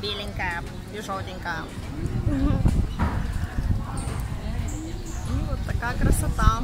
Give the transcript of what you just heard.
Беленькая и желтенькая. И ну, вот такая красота.